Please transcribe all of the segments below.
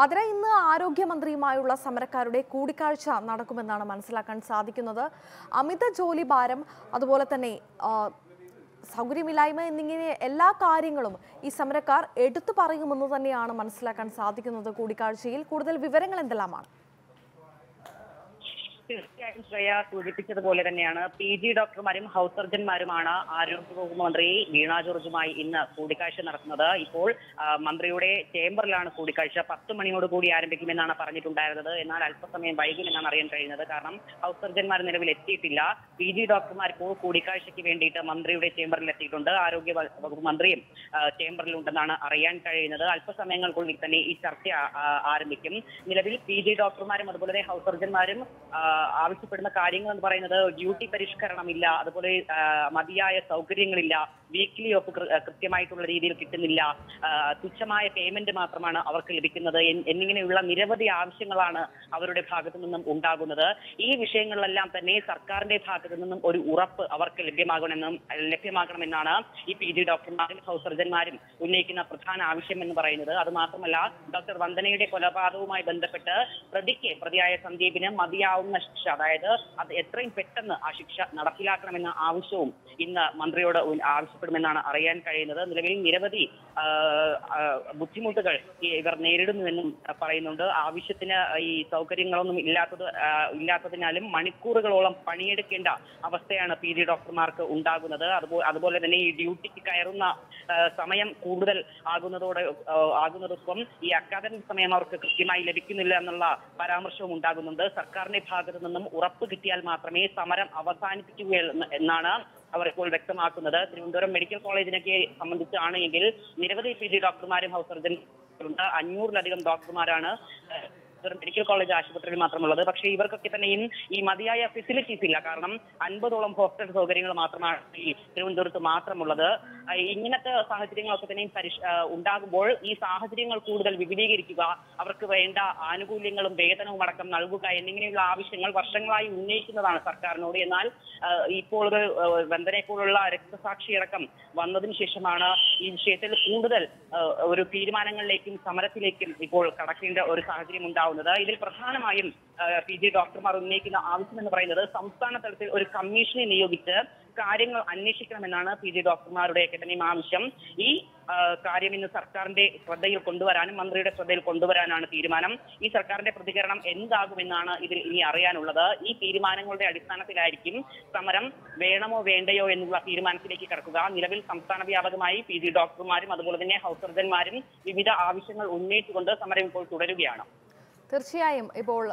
ആതിര ഇന്ന് ആരോഗ്യമന്ത്രിയുമായുള്ള സമരക്കാരുടെ കൂടിക്കാഴ്ച നടക്കുമെന്നാണ് മനസ്സിലാക്കാൻ സാധിക്കുന്നത്. അമിത ജോലി ഭാരം അതുപോലെ തന്നെ സൗകര്യമില്ലായ്മ എന്നിങ്ങനെ എല്ലാ കാര്യങ്ങളും ഈ സമരക്കാർ എടുത്തു പറയുമെന്ന് തന്നെയാണ് മനസ്സിലാക്കാൻ സാധിക്കുന്നത് കൂടിക്കാഴ്ചയിൽ. കൂടുതൽ വിവരങ്ങൾ എന്തെല്ലാമാണ്? തീർച്ചയായും ശ്രേയ സൂചിപ്പിച്ചതുപോലെ തന്നെയാണ്. പി ജി ഡോക്ടർമാരും ഹൗസ് സർജൻമാരുമാണ് ആരോഗ്യവകുപ്പ് മന്ത്രി വീണ ജോർജുമായി ഇന്ന് കൂടിക്കാഴ്ച നടത്തുന്നത്. ഇപ്പോൾ മന്ത്രിയുടെ ചേംബറിലാണ് കൂടിക്കാഴ്ച. പത്ത് മണിയോട് കൂടി ആരംഭിക്കുമെന്നാണ് പറഞ്ഞിട്ടുണ്ടായിരുന്നത്. എന്നാൽ അല്പസമയം വൈകുമെന്നാണ് അറിയാൻ കഴിയുന്നത് കാരണം ഹൗസ് സർജന്മാർ നിലവിൽ എത്തിയിട്ടില്ല. പി ജി ഡോക്ടർമാർ ഇപ്പോൾ കൂടിക്കാഴ്ചയ്ക്ക് വേണ്ടിയിട്ട് മന്ത്രിയുടെ ചേംബറിൽ എത്തിയിട്ടുണ്ട്. ആരോഗ്യ വകുപ്പ് മന്ത്രിയും ചേംബറിലുണ്ടെന്നാണ് അറിയാൻ കഴിയുന്നത്. അല്പസമയങ്ങൾക്കുള്ളിൽ തന്നെ ഈ ചർച്ച ആരംഭിക്കും. നിലവിൽ പി ജി ഡോക്ടർമാരും അതുപോലെ തന്നെ ഹൗസ് സർജന്മാരും ആവശ്യപ്പെടുന്ന കാര്യങ്ങൾ എന്ന് പറയുന്നത് ഡ്യൂട്ടി പരിഷ്കരണമില്ല അതുപോലെ മതിയായ സൗകര്യങ്ങളില്ല വീക്ക്ലി ഓഫ് കൃത്യമായിട്ടുള്ള രീതിയിൽ കിട്ടുന്നില്ല തുച്ഛമായ പേയ്മെന്റ് മാത്രമാണ് അവർക്ക് ലഭിക്കുന്നത്. എന്നിങ്ങനെയുള്ള നിരവധി ആവശ്യങ്ങളാണ് അവരുടെ ഭാഗത്തു നിന്നും ഉണ്ടാകുന്നത്. ഈ വിഷയങ്ങളിലെല്ലാം തന്നെ സർക്കാരിന്റെ ഭാഗത്തു നിന്നും ഒരു ഉറപ്പ് അവർക്ക് ലഭ്യമാകണമെന്നും ലഭ്യമാകണമെന്നാണ് ഈ പി ജി ഡോക്ടർമാരും ഹൗസ് സർജന്മാരും ഉന്നയിക്കുന്ന പ്രധാന ആവശ്യം എന്ന് പറയുന്നത്. അത് മാത്രമല്ല ഡോക്ടർ വന്ദനയുടെ കൊലപാതകവുമായി ബന്ധപ്പെട്ട് പ്രതിക്ക് പ്രതിയായ സന്ദീപിന് മതിയാവുന്ന ശിക്ഷ. അതായത് അത് എത്രയും പെട്ടെന്ന് ആ ശിക്ഷ നടപ്പിലാക്കണമെന്ന ആവശ്യവും ഇന്ന് മന്ത്രിയോട് ആവശ്യപ്പെടുമെന്നാണ് അറിയാൻ കഴിയുന്നത്. നിലവിൽ നിരവധി ബുദ്ധിമുട്ടുകൾ ഇവർ നേരിടുന്നുവെന്നും പറയുന്നുണ്ട്. ആവശ്യത്തിന് ഈ സൗകര്യങ്ങളൊന്നും ഇല്ലാത്തത് ഇല്ലാത്തതിനാലും മണിക്കൂറുകളോളം പണിയെടുക്കേണ്ട അവസ്ഥയാണ് പി. ജി ഡോക്ടർമാർക്ക് ഉണ്ടാകുന്നത്. അതുപോലെ അതുപോലെ തന്നെ ഈ ഡ്യൂട്ടിക്ക് കയറുന്ന സമയം കൂടുതൽ ആകുന്നതോടെ ആകുന്നതോടൊപ്പം ഈ അക്കാദമിക് സമയം അവർക്ക് കൃത്യമായി ലഭിക്കുന്നില്ല എന്നുള്ള പരാമർശവും ഉണ്ടാകുന്നുണ്ട്. സർക്കാരിന്റെ ഭാഗത്തു നിന്നും ഉറപ്പ് കിട്ടിയാൽ മാത്രമേ സമരം അവസാനിപ്പിക്കുകയുള്ളൂ എന്നാണ് അവർ ഇപ്പോൾ വ്യക്തമാക്കുന്നത്. തിരുവനന്തപുരം മെഡിക്കൽ കോളേജിനൊക്കെ സംബന്ധിച്ചാണെങ്കിൽ നിരവധി പി ജി ഡോക്ടർമാരും ഹൗസ് സർജൻമാരുണ്ട് അഞ്ഞൂറിലധികം ഡോക്ടർമാരാണ് തിരുവനന്തപുരം മെഡിക്കൽ കോളേജ് ആശുപത്രിയിൽ മാത്രമുള്ളത്. പക്ഷേ ഇവർക്കൊക്കെ തന്നെ ഈ മതിയായ ഫെസിലിറ്റീസ് ഇല്ല. കാരണം അൻപതോളം ഹോസ്റ്റൽ സൗകര്യങ്ങൾ മാത്രമാണ് ഈ തിരുവനന്തപുരത്ത് മാത്രമുള്ളത്. ഇങ്ങനത്തെ സാഹചര്യങ്ങളൊക്കെ തന്നെയും ഉണ്ടാകുമ്പോൾ ഈ സാഹചര്യങ്ങൾ കൂടുതൽ വിപുലീകരിക്കുക അവർക്ക് വേണ്ട ആനുകൂല്യങ്ങളും വേതനവും അടക്കം നൽകുക എന്നിങ്ങനെയുള്ള ആവശ്യങ്ങൾ വർഷങ്ങളായി ഉന്നയിക്കുന്നതാണ് സർക്കാരിനോട്. എന്നാൽ ഇപ്പോൾ ഒരു വന്ദനെ പോലുള്ള രക്തസാക്ഷി അടക്കം വന്നതിന് ശേഷമാണ് ഈ വിഷയത്തിൽ കൂടുതൽ ഒരു തീരുമാനങ്ങളിലേക്കും സമരത്തിലേക്കും ഇപ്പോൾ കടക്കേണ്ട ഒരു സാഹചര്യം ഉണ്ടാവുന്നത് ഇതിൽ പ്രധാനമായും പി ജി ഡോക്ടർമാർ ഉന്നയിക്കുന്ന ആവശ്യം എന്ന് പറയുന്നത് സംസ്ഥാന തലത്തിൽ ഒരു കമ്മീഷനെ നിയോഗിച്ച് കാര്യങ്ങൾ അന്വേഷിക്കണമെന്നാണ് പി ജി ഡോക്ടർമാരുടെ കെട്ടണി ആവശ്യം. ഈ കാര്യം ഇന്ന് സർക്കാരിന്റെ ശ്രദ്ധയിൽ കൊണ്ടുവരാനും മന്ത്രിയുടെ ശ്രദ്ധയിൽ കൊണ്ടുവരാനാണ് തീരുമാനം. ഈ സർക്കാരിന്റെ പ്രതികരണം എന്താകുമെന്നാണ് ഇതിൽ ഇനി അറിയാനുള്ളത്. ഈ തീരുമാനങ്ങളുടെ അടിസ്ഥാനത്തിലായിരിക്കും സമരം വേണമോ വേണ്ടയോ എന്നുള്ള തീരുമാനത്തിലേക്ക് കടക്കുക. നിലവിൽ സംസ്ഥാന വ്യാപകമായി പി ജി ഡോക്ടർമാരും അതുപോലെ തന്നെ ഹൗസ് സർജന്മാരും വിവിധ ആവശ്യങ്ങൾ ഉന്നയിച്ചുകൊണ്ട് സമരം ഇപ്പോൾ തുടരുകയാണ്. തീർച്ചയായും ഇപ്പോൾ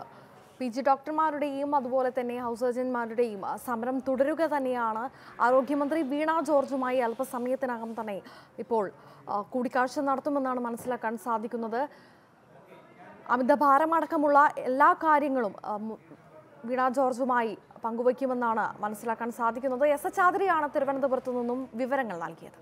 പി ജി ഡോക്ടർമാരുടെയും അതുപോലെ തന്നെ ഹൗസ് സർജൻമാരുടെയും സമരം തുടരുക തന്നെയാണ്. ആരോഗ്യമന്ത്രി വീണ ജോർജുമായി അല്പസമയത്തിനകം തന്നെ ഇപ്പോൾ കൂടിക്കാഴ്ച നടത്തുമെന്നാണ് മനസ്സിലാക്കാൻ സാധിക്കുന്നത്. അമിതഭാരമടക്കമുള്ള എല്ലാ കാര്യങ്ങളും വീണ ജോർജുമായി പങ്കുവയ്ക്കുമെന്നാണ് മനസ്സിലാക്കാൻ സാധിക്കുന്നത്. എസ്. എച്ച്. ചാദ്രിയാണ് തിരുവനന്തപുരത്തു നിന്നും വിവരങ്ങൾ നൽകിയത്.